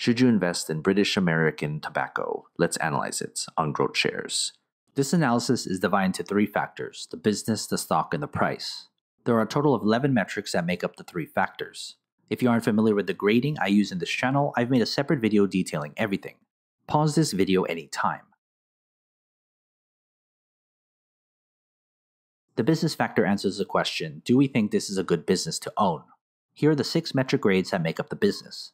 Should you invest in British American tobacco? Let's analyze it on growth shares. This analysis is divided into three factors the business, the stock, and the price. There are a total of 11 metrics that make up the three factors. If you aren't familiar with the grading I use in this channel, I've made a separate video detailing everything. Pause this video anytime. The business factor answers the question Do we think this is a good business to own? Here are the six metric grades that make up the business.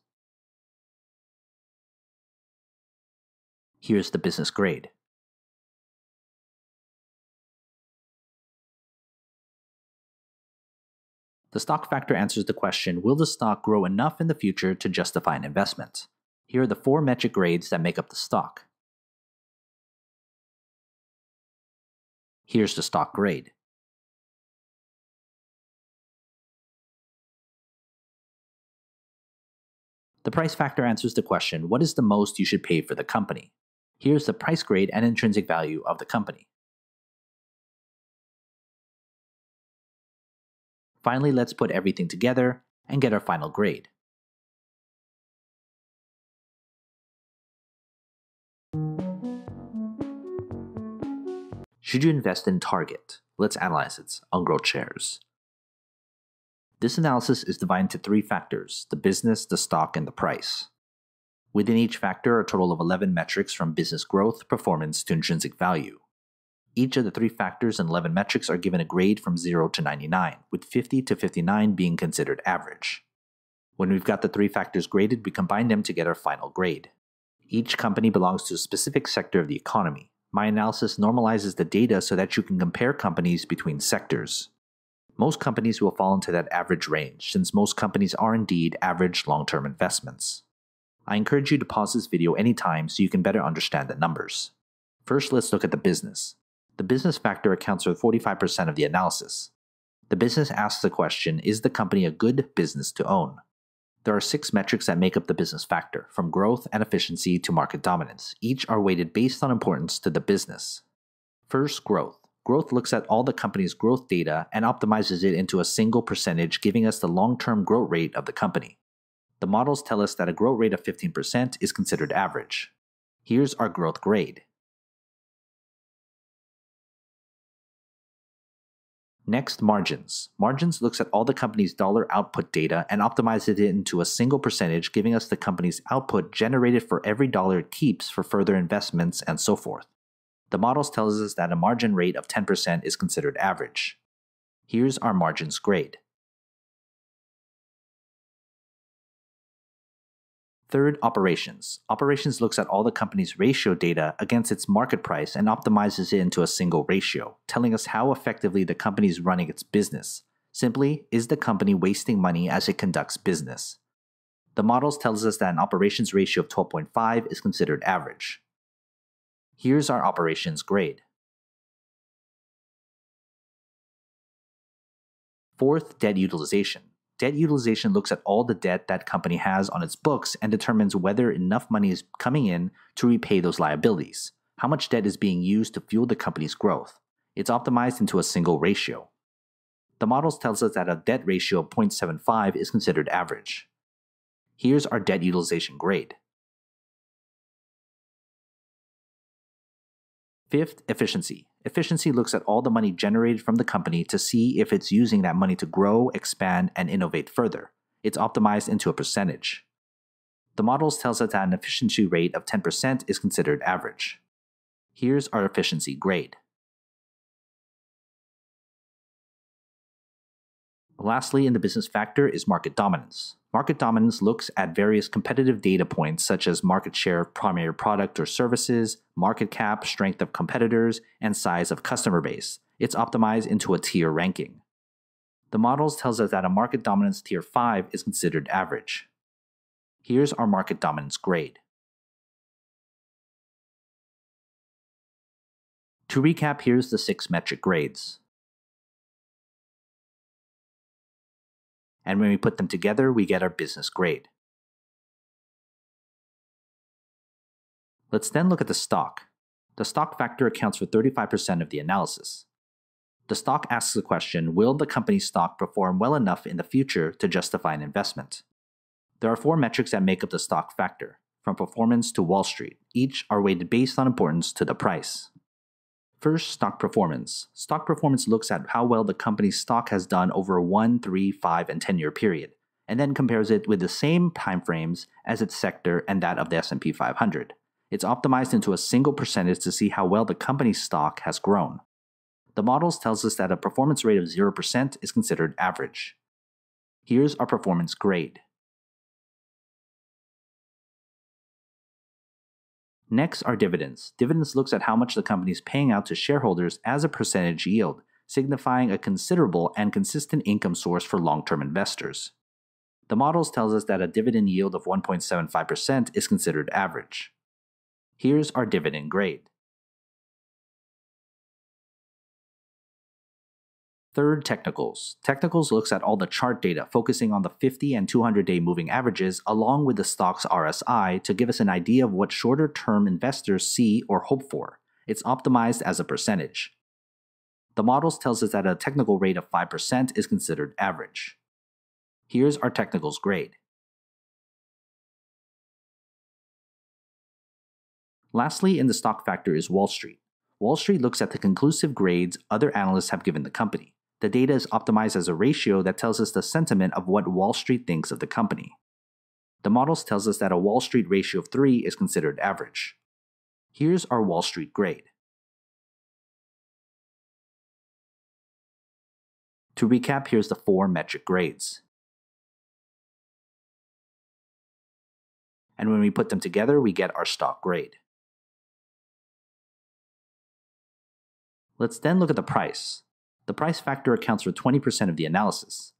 Here's the business grade. The stock factor answers the question Will the stock grow enough in the future to justify an investment? Here are the four metric grades that make up the stock. Here's the stock grade. The price factor answers the question What is the most you should pay for the company? Here's the price grade and intrinsic value of the company. Finally, let's put everything together and get our final grade. Should you invest in Target? Let's analyze its on growth shares. This analysis is divided into three factors the business, the stock, and the price. Within each factor, a total of 11 metrics from business growth, performance to intrinsic value. Each of the three factors and 11 metrics are given a grade from 0 to 99, with 50 to 59 being considered average. When we've got the three factors graded, we combine them to get our final grade. Each company belongs to a specific sector of the economy. My analysis normalizes the data so that you can compare companies between sectors. Most companies will fall into that average range, since most companies are indeed average long term investments. I encourage you to pause this video anytime so you can better understand the numbers. First, let's look at the business. The business factor accounts for 45% of the analysis. The business asks the question Is the company a good business to own? There are six metrics that make up the business factor, from growth and efficiency to market dominance. Each are weighted based on importance to the business. First, growth. Growth looks at all the company's growth data and optimizes it into a single percentage, giving us the long term growth rate of the company. The models tell us that a growth rate of 15% is considered average. Here's our growth grade. Next, margins. Margins looks at all the company's dollar output data and optimizes it into a single percentage, giving us the company's output generated for every dollar it keeps for further investments and so forth. The models tells us that a margin rate of 10% is considered average. Here's our margins grade. Third, operations. Operations looks at all the company's ratio data against its market price and optimizes it into a single ratio, telling us how effectively the company is running its business. Simply, is the company wasting money as it conducts business? The models tells us that an operations ratio of 12.5 is considered average. Here's our operations grade. Fourth, debt utilization. Debt utilization looks at all the debt that company has on its books and determines whether enough money is coming in to repay those liabilities. How much debt is being used to fuel the company's growth? It's optimized into a single ratio. The models tells us that a debt ratio of 0.75 is considered average. Here's our debt utilization grade. Fifth, efficiency. Efficiency looks at all the money generated from the company to see if it's using that money to grow, expand, and innovate further. It's optimized into a percentage. The models tells us that an efficiency rate of 10% is considered average. Here's our efficiency grade. Lastly, in the business factor is market dominance. Market dominance looks at various competitive data points such as market share of primary product or services, market cap, strength of competitors, and size of customer base. It's optimized into a tier ranking. The models tells us that a market dominance tier 5 is considered average. Here's our market dominance grade. To recap, here's the six metric grades. And when we put them together, we get our business grade. Let's then look at the stock. The stock factor accounts for 35% of the analysis. The stock asks the question Will the company's stock perform well enough in the future to justify an investment? There are four metrics that make up the stock factor, from performance to Wall Street. Each are weighted based on importance to the price. First, stock performance. Stock performance looks at how well the company's stock has done over a 1, 3, 5, and 10 year period, and then compares it with the same timeframes as its sector and that of the S&P 500. It's optimized into a single percentage to see how well the company's stock has grown. The models tells us that a performance rate of 0% is considered average. Here's our performance grade. Next are dividends. Dividends looks at how much the company is paying out to shareholders as a percentage yield, signifying a considerable and consistent income source for long-term investors. The models tells us that a dividend yield of 1.75% is considered average. Here's our dividend grade. Third, technicals. Technicals looks at all the chart data, focusing on the 50 and 200 day moving averages along with the stock's RSI to give us an idea of what shorter term investors see or hope for. It's optimized as a percentage. The models tells us that a technical rate of 5% is considered average. Here's our technicals grade. Lastly, in the stock factor is Wall Street. Wall Street looks at the conclusive grades other analysts have given the company. The data is optimized as a ratio that tells us the sentiment of what Wall Street thinks of the company. The models tells us that a Wall Street ratio of 3 is considered average. Here's our Wall Street grade. To recap, here's the four metric grades. And when we put them together, we get our stock grade. Let's then look at the price. The price factor accounts for 20% of the analysis.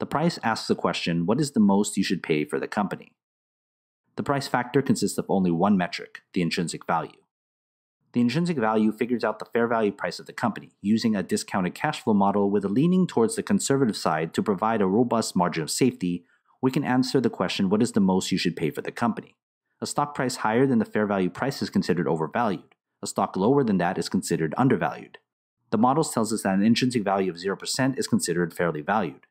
The price asks the question what is the most you should pay for the company? The price factor consists of only one metric, the intrinsic value. The intrinsic value figures out the fair value price of the company using a discounted cash flow model with a leaning towards the conservative side to provide a robust margin of safety. We can answer the question what is the most you should pay for the company? A stock price higher than the fair value price is considered overvalued. A stock lower than that is considered undervalued the models tells us that an intrinsic value of 0% is considered fairly valued.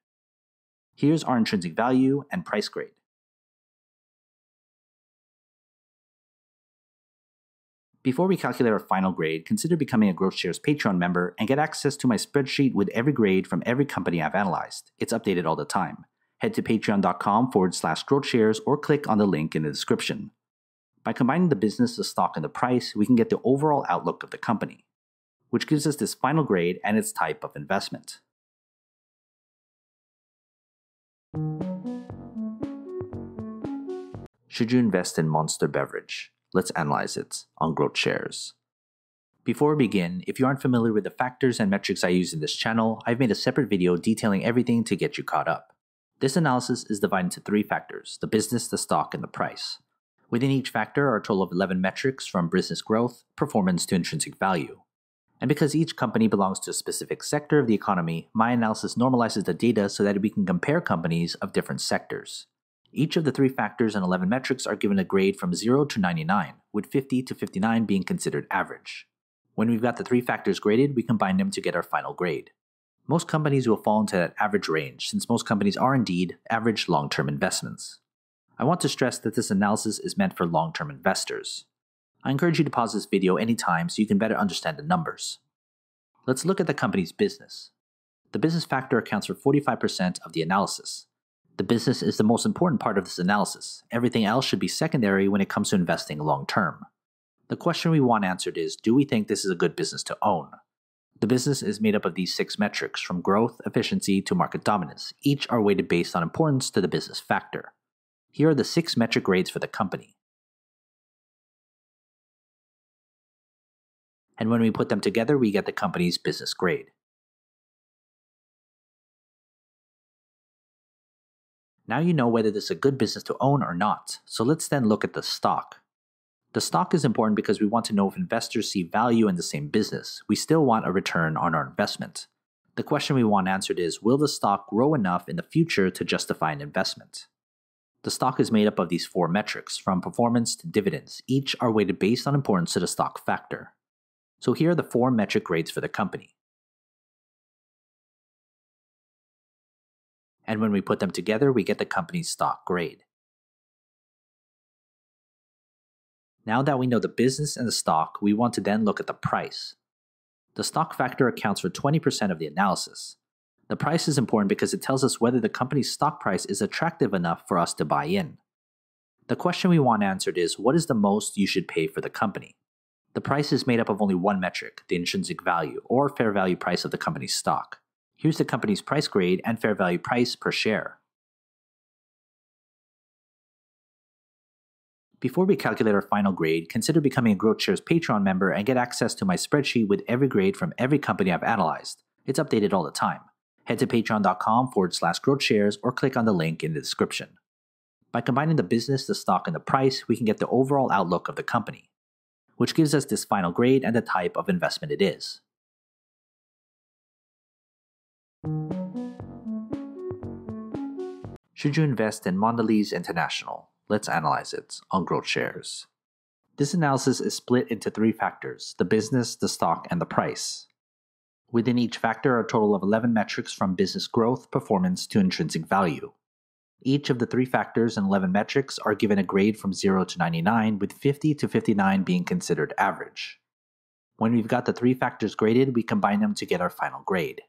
Here's our intrinsic value and price grade. Before we calculate our final grade, consider becoming a Growth Shares Patreon member and get access to my spreadsheet with every grade from every company I've analyzed. It's updated all the time. Head to patreon.com forward slash growth shares or click on the link in the description. By combining the business, the stock, and the price, we can get the overall outlook of the company which gives us this final grade and its type of investment. Should you invest in Monster Beverage? Let's analyze it on Growth Shares. Before we begin, if you aren't familiar with the factors and metrics I use in this channel, I've made a separate video detailing everything to get you caught up. This analysis is divided into three factors the business, the stock, and the price. Within each factor are a total of 11 metrics from business growth, performance to intrinsic value. And because each company belongs to a specific sector of the economy, my analysis normalizes the data so that we can compare companies of different sectors. Each of the three factors and 11 metrics are given a grade from 0 to 99, with 50 to 59 being considered average. When we've got the three factors graded, we combine them to get our final grade. Most companies will fall into that average range, since most companies are indeed average long term investments. I want to stress that this analysis is meant for long term investors. I encourage you to pause this video anytime so you can better understand the numbers. Let's look at the company's business. The business factor accounts for 45% of the analysis. The business is the most important part of this analysis. Everything else should be secondary when it comes to investing long term. The question we want answered is Do we think this is a good business to own? The business is made up of these six metrics from growth, efficiency to market dominance. Each are weighted based on importance to the business factor. Here are the six metric grades for the company. And when we put them together, we get the company's business grade. Now you know whether this is a good business to own or not, so let's then look at the stock. The stock is important because we want to know if investors see value in the same business. We still want a return on our investment. The question we want answered is Will the stock grow enough in the future to justify an investment? The stock is made up of these four metrics, from performance to dividends. Each are weighted based on importance to the stock factor. So here are the four metric grades for the company. And when we put them together, we get the company's stock grade. Now that we know the business and the stock, we want to then look at the price. The stock factor accounts for 20% of the analysis. The price is important because it tells us whether the company's stock price is attractive enough for us to buy in. The question we want answered is what is the most you should pay for the company? The price is made up of only one metric, the intrinsic value, or fair value price of the company's stock. Here's the company's price grade and fair value price per share. Before we calculate our final grade, consider becoming a Growth Shares Patreon member and get access to my spreadsheet with every grade from every company I've analyzed. It's updated all the time. Head to patreon.com forward slash growth shares or click on the link in the description. By combining the business, the stock, and the price, we can get the overall outlook of the company, which gives us this final grade and the type of investment it is. Should you invest in Mondelez International? Let's analyze it on growth shares. This analysis is split into three factors the business, the stock, and the price. Within each factor are a total of 11 metrics from business growth, performance to intrinsic value. Each of the three factors and 11 metrics are given a grade from 0 to 99, with 50 to 59 being considered average. When we've got the three factors graded, we combine them to get our final grade.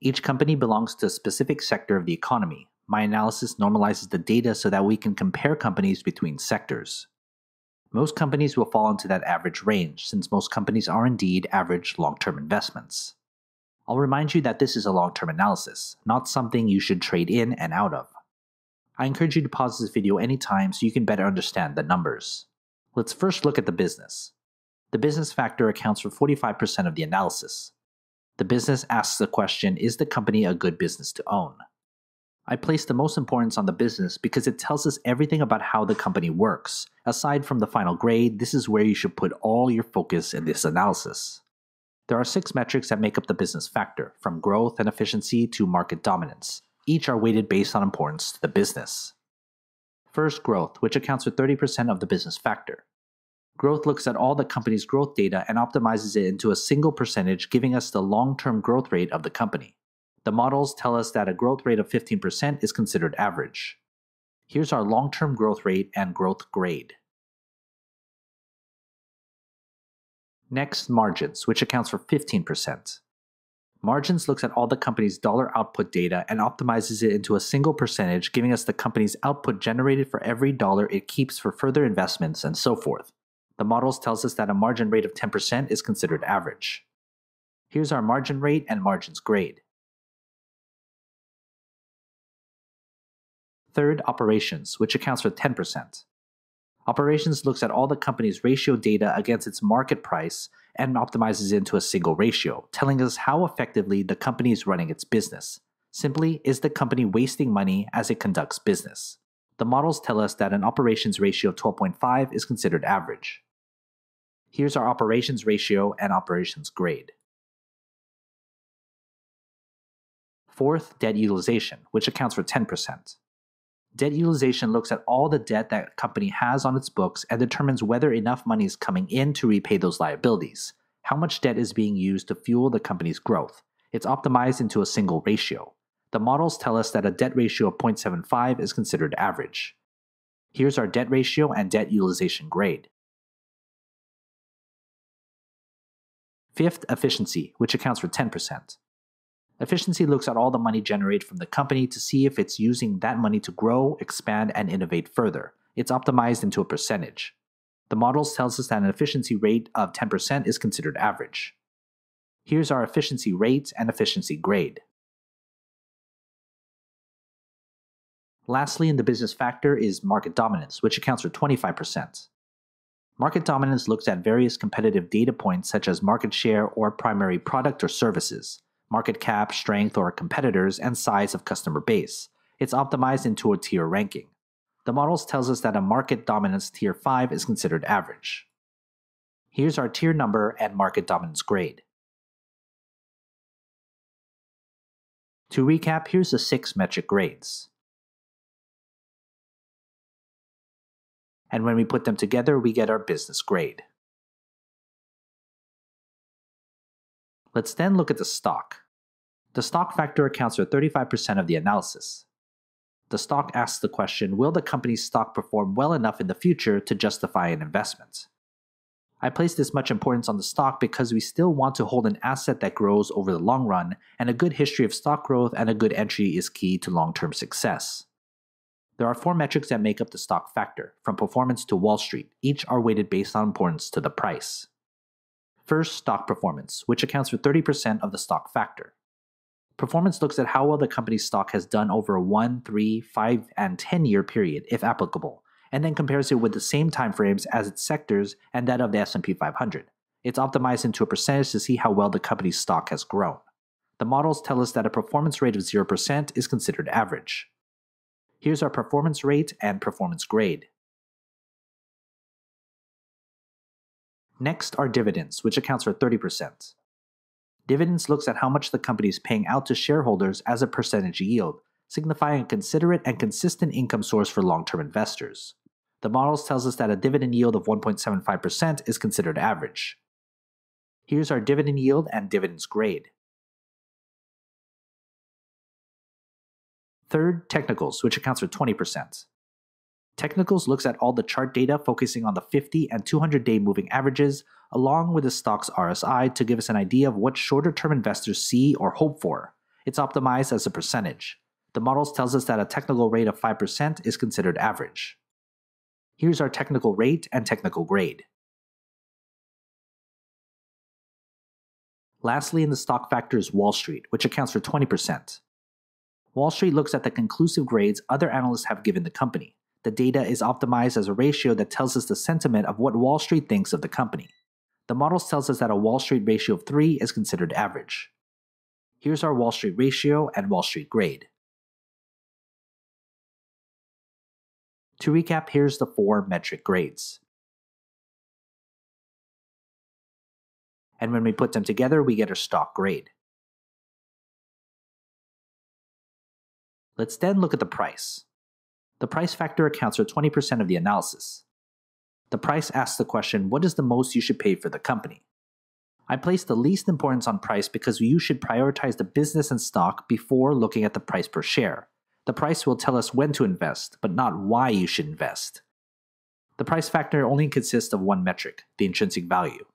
Each company belongs to a specific sector of the economy, my analysis normalizes the data so that we can compare companies between sectors. Most companies will fall into that average range since most companies are indeed average long term investments. I'll remind you that this is a long term analysis, not something you should trade in and out of. I encourage you to pause this video anytime so you can better understand the numbers. Let's first look at the business. The business factor accounts for 45% of the analysis. The business asks the question Is the company a good business to own? I place the most importance on the business because it tells us everything about how the company works. Aside from the final grade, this is where you should put all your focus in this analysis. There are six metrics that make up the business factor, from growth and efficiency to market dominance. Each are weighted based on importance to the business. First, growth, which accounts for 30% of the business factor. Growth looks at all the company's growth data and optimizes it into a single percentage, giving us the long term growth rate of the company. The models tell us that a growth rate of 15% is considered average. Here's our long term growth rate and growth grade. Next, margins, which accounts for 15%. Margins looks at all the company's dollar output data and optimizes it into a single percentage, giving us the company's output generated for every dollar it keeps for further investments and so forth. The models tells us that a margin rate of 10% is considered average. Here's our margin rate and margins grade. Third, operations, which accounts for 10%. Operations looks at all the company's ratio data against its market price and optimizes into a single ratio, telling us how effectively the company is running its business. Simply, is the company wasting money as it conducts business? The models tell us that an operations ratio of 12.5 is considered average. Here's our operations ratio and operations grade. Fourth, debt utilization, which accounts for 10%. Debt utilization looks at all the debt that a company has on its books and determines whether enough money is coming in to repay those liabilities. How much debt is being used to fuel the company's growth? It's optimized into a single ratio. The models tell us that a debt ratio of 0.75 is considered average. Here's our debt ratio and debt utilization grade. Fifth, efficiency, which accounts for 10%. Efficiency looks at all the money generated from the company to see if it's using that money to grow, expand, and innovate further. It's optimized into a percentage. The models tells us that an efficiency rate of 10% is considered average. Here's our efficiency rate and efficiency grade. Lastly, in the business factor is market dominance, which accounts for 25%. Market dominance looks at various competitive data points such as market share or primary product or services market cap, strength, or competitors, and size of customer base. It's optimized into a tier ranking. The models tells us that a market dominance tier 5 is considered average. Here's our tier number and market dominance grade. To recap, here's the six metric grades. And when we put them together, we get our business grade. Let's then look at the stock. The stock factor accounts for 35% of the analysis. The stock asks the question Will the company's stock perform well enough in the future to justify an investment? I place this much importance on the stock because we still want to hold an asset that grows over the long run, and a good history of stock growth and a good entry is key to long term success. There are four metrics that make up the stock factor, from performance to Wall Street. Each are weighted based on importance to the price. First, stock performance, which accounts for 30% of the stock factor. Performance looks at how well the company's stock has done over a 1, 3, 5, and 10 year period, if applicable, and then compares it with the same timeframes as its sectors and that of the S&P 500. It's optimized into a percentage to see how well the company's stock has grown. The models tell us that a performance rate of 0% is considered average. Here's our performance rate and performance grade. Next are dividends, which accounts for 30%. Dividends looks at how much the company is paying out to shareholders as a percentage yield, signifying a considerate and consistent income source for long-term investors. The models tells us that a dividend yield of 1.75% is considered average. Here's our dividend yield and dividends grade. Third, technicals, which accounts for 20%. Technicals looks at all the chart data focusing on the 50 and 200 day moving averages, along with the stock's RSI to give us an idea of what shorter term investors see or hope for. It's optimized as a percentage. The models tells us that a technical rate of 5% is considered average. Here's our technical rate and technical grade. Lastly, in the stock factor is Wall Street, which accounts for 20%. Wall Street looks at the conclusive grades other analysts have given the company the data is optimized as a ratio that tells us the sentiment of what Wall Street thinks of the company. The model tells us that a Wall Street ratio of 3 is considered average. Here's our Wall Street ratio and Wall Street grade. To recap, here's the four metric grades. And when we put them together, we get our stock grade. Let's then look at the price. The price factor accounts for 20% of the analysis. The price asks the question what is the most you should pay for the company? I place the least importance on price because you should prioritize the business and stock before looking at the price per share. The price will tell us when to invest, but not why you should invest. The price factor only consists of one metric, the intrinsic value.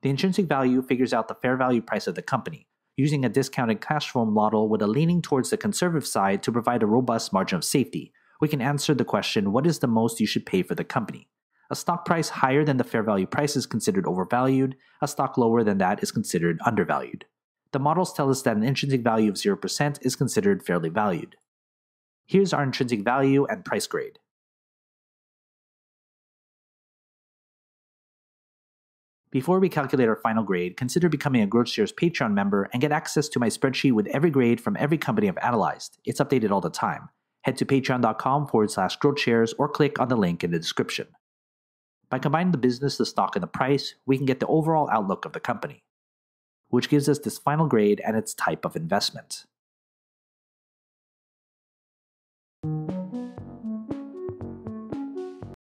The intrinsic value figures out the fair value price of the company, using a discounted cash flow model with a leaning towards the conservative side to provide a robust margin of safety, we can answer the question what is the most you should pay for the company? A stock price higher than the fair value price is considered overvalued, a stock lower than that is considered undervalued. The models tell us that an intrinsic value of 0% is considered fairly valued. Here's our intrinsic value and price grade. Before we calculate our final grade, consider becoming a Growth Shares Patreon member and get access to my spreadsheet with every grade from every company I've analyzed. It's updated all the time head to patreon.com forward slash growth shares or click on the link in the description. By combining the business, the stock, and the price, we can get the overall outlook of the company, which gives us this final grade and its type of investment.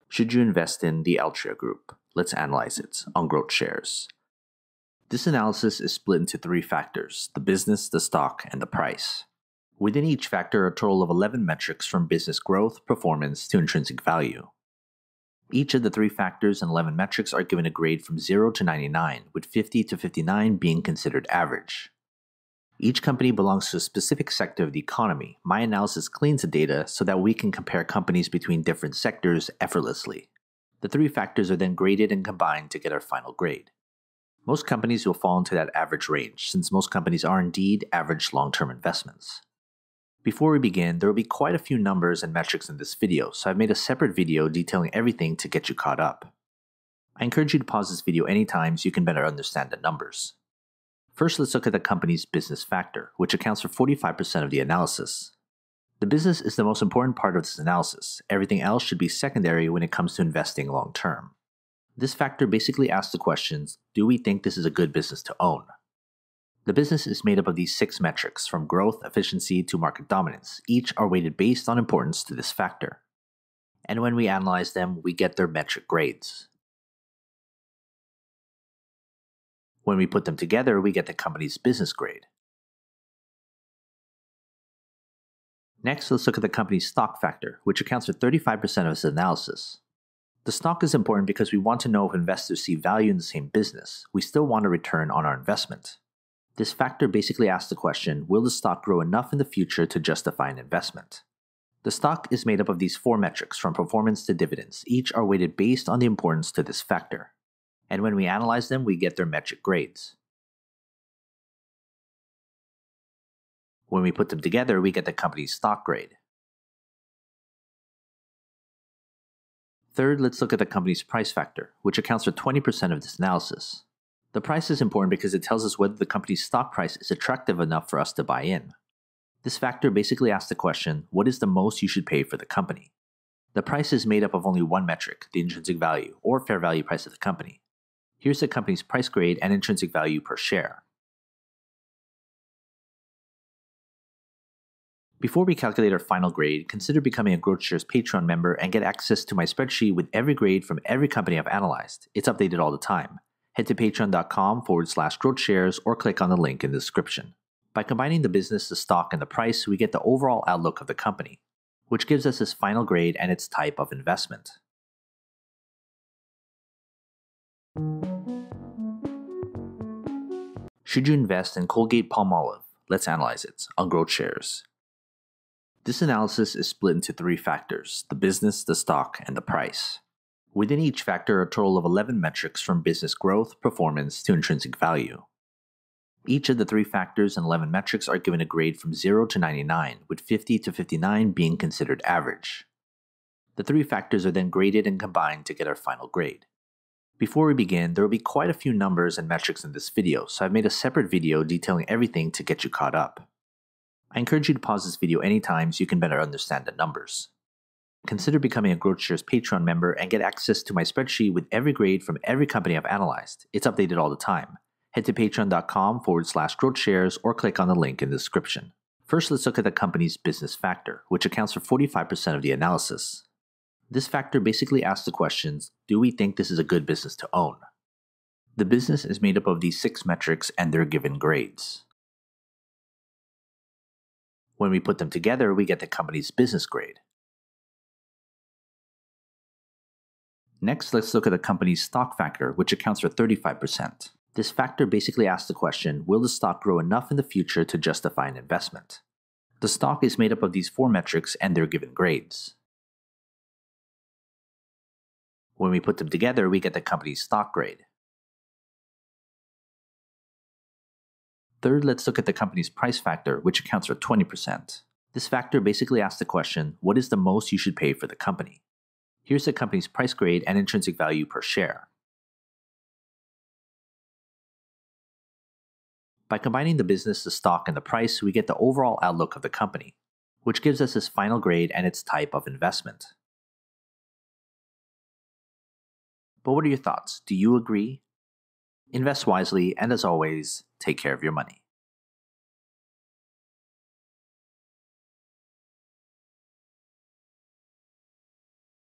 Should you invest in the Altria Group? Let's analyze it on growth shares. This analysis is split into three factors the business, the stock, and the price. Within each factor, a total of 11 metrics from business growth, performance to intrinsic value. Each of the three factors and 11 metrics are given a grade from 0 to 99, with 50 to 59 being considered average. Each company belongs to a specific sector of the economy. My analysis cleans the data so that we can compare companies between different sectors effortlessly. The three factors are then graded and combined to get our final grade. Most companies will fall into that average range, since most companies are indeed average long term investments. Before we begin, there will be quite a few numbers and metrics in this video, so I've made a separate video detailing everything to get you caught up. I encourage you to pause this video anytime so you can better understand the numbers. First, let's look at the company's business factor, which accounts for 45% of the analysis. The business is the most important part of this analysis. Everything else should be secondary when it comes to investing long term. This factor basically asks the questions Do we think this is a good business to own? The business is made up of these six metrics, from growth, efficiency to market dominance. Each are weighted based on importance to this factor. And when we analyze them, we get their metric grades. When we put them together, we get the company's business grade. Next, let's look at the company's stock factor, which accounts for 35% of its analysis. The stock is important because we want to know if investors see value in the same business. We still want a return on our investment. This factor basically asks the question Will the stock grow enough in the future to justify an investment? The stock is made up of these four metrics from performance to dividends. Each are weighted based on the importance to this factor. And when we analyze them, we get their metric grades. When we put them together, we get the company's stock grade. Third, let's look at the company's price factor, which accounts for 20% of this analysis. The price is important because it tells us whether the company's stock price is attractive enough for us to buy in. This factor basically asks the question what is the most you should pay for the company? The price is made up of only one metric, the intrinsic value, or fair value price of the company. Here's the company's price grade and intrinsic value per share. Before we calculate our final grade, consider becoming a Growth Shares Patreon member and get access to my spreadsheet with every grade from every company I've analyzed. It's updated all the time. Head to patreon.com forward slash growth shares or click on the link in the description. By combining the business, the stock, and the price, we get the overall outlook of the company, which gives us its final grade and its type of investment. Should you invest in Colgate Palmolive? Let's analyze it on Growth Shares. This analysis is split into three factors the business, the stock, and the price. Within each factor a total of 11 metrics from business growth, performance, to intrinsic value. Each of the three factors and 11 metrics are given a grade from 0 to 99, with 50 to 59 being considered average. The three factors are then graded and combined to get our final grade. Before we begin, there will be quite a few numbers and metrics in this video, so I've made a separate video detailing everything to get you caught up. I encourage you to pause this video anytime so you can better understand the numbers. Consider becoming a Growth Shares Patreon member and get access to my spreadsheet with every grade from every company I've analyzed. It's updated all the time. Head to patreon.com forward slash growth shares or click on the link in the description. First, let's look at the company's business factor, which accounts for 45% of the analysis. This factor basically asks the questions Do we think this is a good business to own? The business is made up of these six metrics and their given grades. When we put them together, we get the company's business grade. Next, let's look at the company's stock factor, which accounts for 35%. This factor basically asks the question Will the stock grow enough in the future to justify an investment? The stock is made up of these four metrics and their given grades. When we put them together, we get the company's stock grade. Third, let's look at the company's price factor, which accounts for 20%. This factor basically asks the question what is the most you should pay for the company? Here's the company's price grade and intrinsic value per share. By combining the business, the stock, and the price, we get the overall outlook of the company, which gives us its final grade and its type of investment. But what are your thoughts? Do you agree? Invest wisely, and as always, take care of your money.